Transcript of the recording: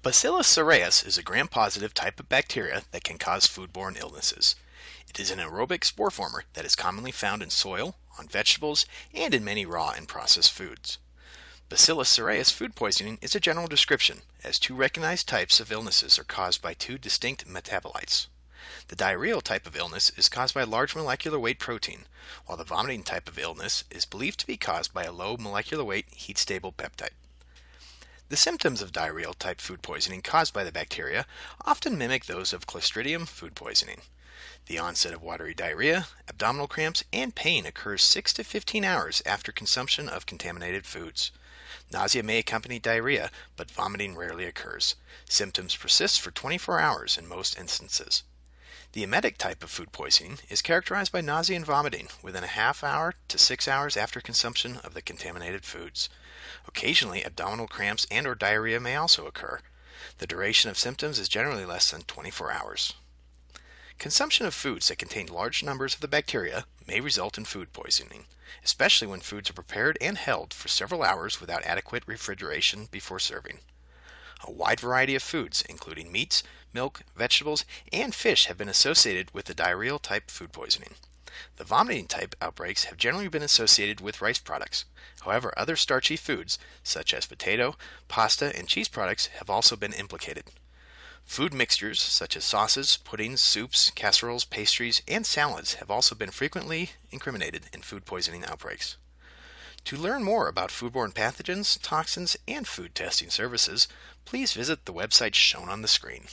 Bacillus cereus is a gram-positive type of bacteria that can cause foodborne illnesses. It is an aerobic spore former that is commonly found in soil, on vegetables, and in many raw and processed foods. Bacillus cereus food poisoning is a general description, as two recognized types of illnesses are caused by two distinct metabolites. The diarrheal type of illness is caused by large molecular weight protein, while the vomiting type of illness is believed to be caused by a low molecular weight heat stable peptide. The symptoms of diarrheal type food poisoning caused by the bacteria often mimic those of Clostridium food poisoning. The onset of watery diarrhea, abdominal cramps, and pain occurs 6 to 15 hours after consumption of contaminated foods. Nausea may accompany diarrhea, but vomiting rarely occurs. Symptoms persist for 24 hours in most instances. The emetic type of food poisoning is characterized by nausea and vomiting within a half hour to six hours after consumption of the contaminated foods. Occasionally, abdominal cramps and or diarrhea may also occur. The duration of symptoms is generally less than 24 hours. Consumption of foods that contain large numbers of the bacteria may result in food poisoning, especially when foods are prepared and held for several hours without adequate refrigeration before serving. A wide variety of foods, including meats, milk, vegetables, and fish, have been associated with the diarrheal type food poisoning. The vomiting type outbreaks have generally been associated with rice products. However, other starchy foods, such as potato, pasta, and cheese products, have also been implicated. Food mixtures, such as sauces, puddings, soups, casseroles, pastries, and salads, have also been frequently incriminated in food poisoning outbreaks. To learn more about foodborne pathogens, toxins, and food testing services, please visit the website shown on the screen.